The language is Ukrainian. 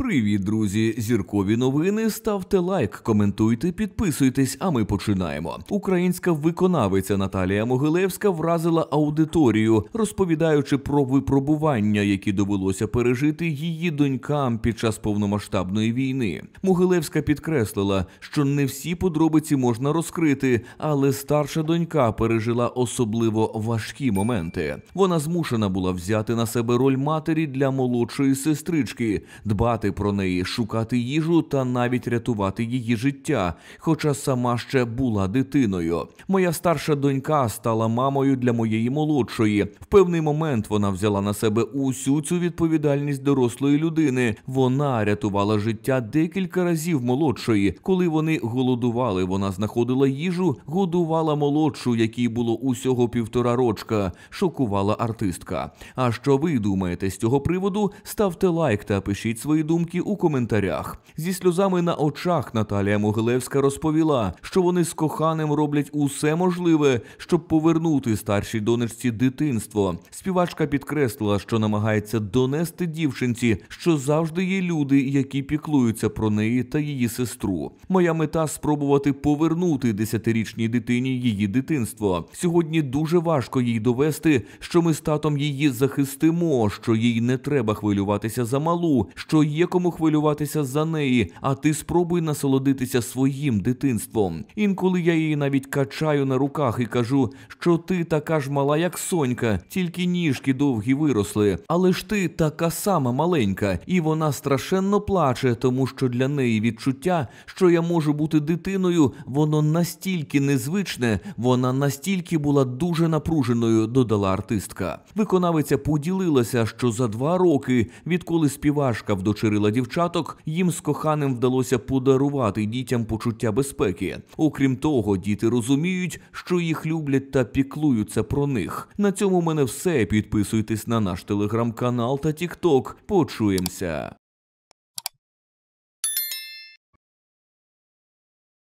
Привіт, друзі! Зіркові новини. Ставте лайк, коментуйте, підписуйтесь. А ми починаємо. Українська виконавиця Наталія Могилевська вразила аудиторію, розповідаючи про випробування, які довелося пережити її донькам під час повномасштабної війни. Могилевська підкреслила, що не всі подробиці можна розкрити, але старша донька пережила особливо важкі моменти. Вона змушена була взяти на себе роль матері для молодшої сестрички, дбати про неї, шукати їжу та навіть рятувати її життя, хоча сама ще була дитиною. Моя старша донька стала мамою для моєї молодшої. В певний момент вона взяла на себе усю цю відповідальність дорослої людини. Вона рятувала життя декілька разів молодшої. Коли вони голодували, вона знаходила їжу, годувала молодшу, якій було усього півтора рочка. Шокувала артистка. А що ви думаєте з цього приводу? Ставте лайк та пишіть свої думки у коментарях. Зі сльозами на очах Наталія Могилевська розповіла, що вони з коханим роблять усе можливе, щоб повернути старшій донечці дитинство. Співачка підкреслила, що намагається донести дівчинці, що завжди є люди, які піклуються про неї та її сестру. Моя мета спробувати повернути десятирічній дитині її дитинство. Сьогодні дуже важко їй довести, що ми з татом її захистимо, що їй не треба хвилюватися за малу, що є кому хвилюватися за неї, а ти спробуй насолодитися своїм дитинством. Інколи я її навіть качаю на руках і кажу, що ти така ж мала, як сонька, тільки ніжки довгі виросли. Але ж ти така сама маленька, і вона страшенно плаче, тому що для неї відчуття, що я можу бути дитиною, воно настільки незвичне, вона настільки була дуже напруженою, додала артистка. Виконавиця поділилася, що за два роки, відколи співачка вдочерила дівчаток, їм з коханим вдалося подарувати дітям почуття безпеки. Окрім того, діти розуміють, що їх люблять та піклуються про них. На цьому в мене все. Підписуйтесь на наш телеграм-канал та тікток. Почуємося.